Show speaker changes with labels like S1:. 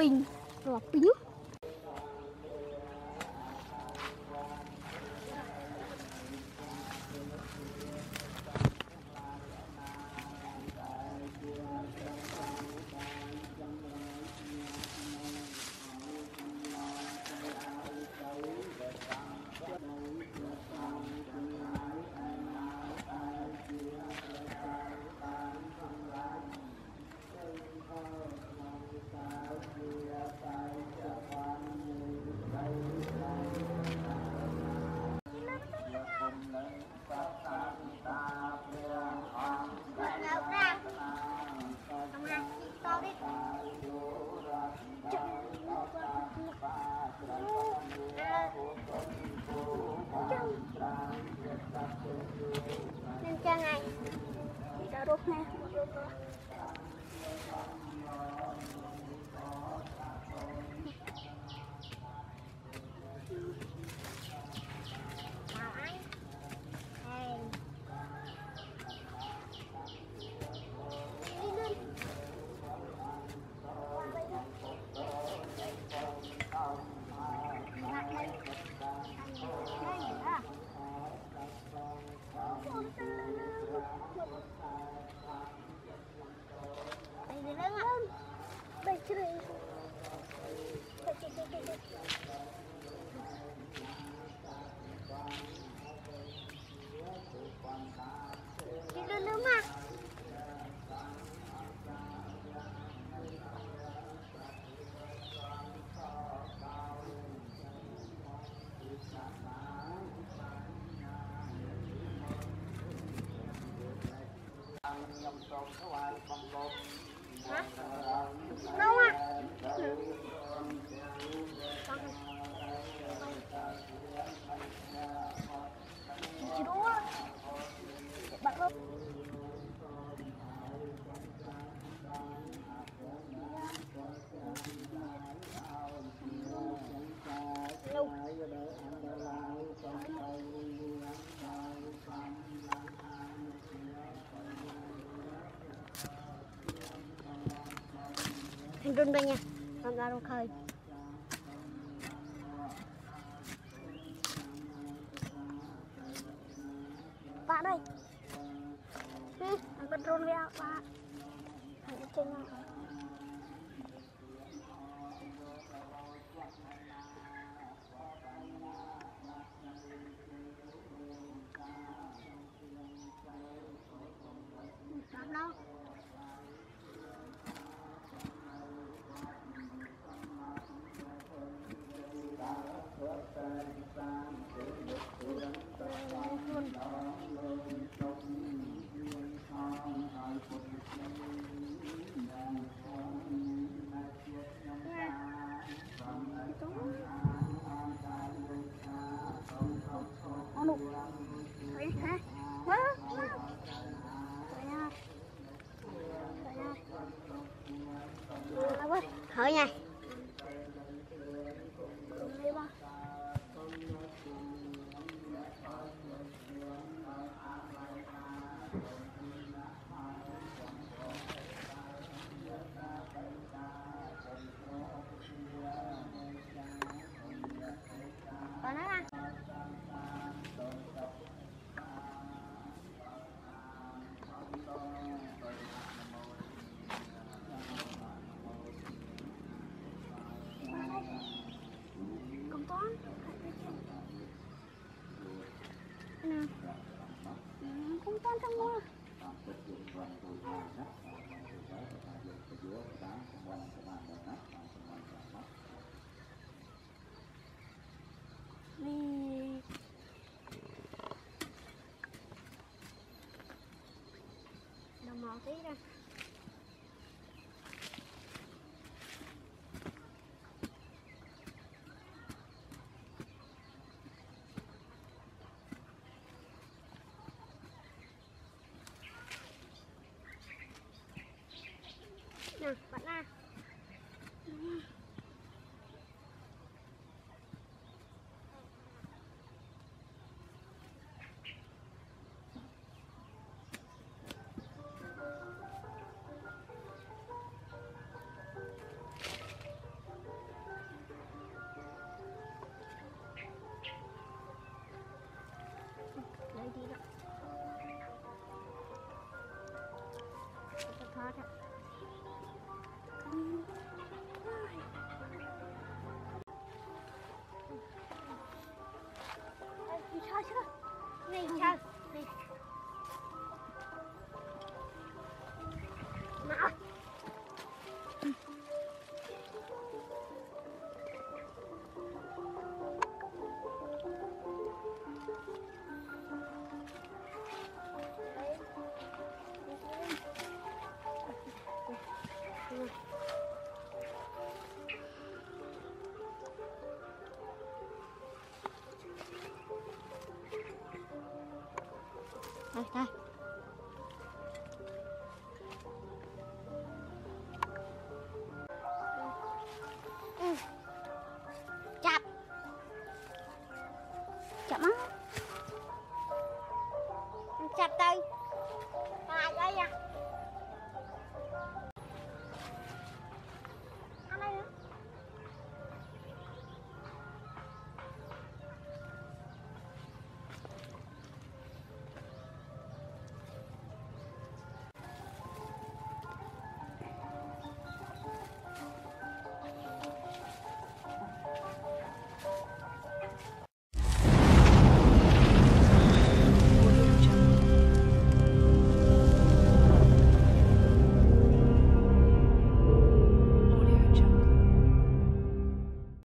S1: pin, rồi pin 네, 안녕 하.
S2: เขาถวาย hình run đây nha làm ra đâu khơi
S1: bạn đây ừ, con run với bạn bạn chơi nhau
S2: thử nha.
S1: Nè Ừ, con toán trong mua Đi
S2: Đồng màu tí ra. 那一天。来。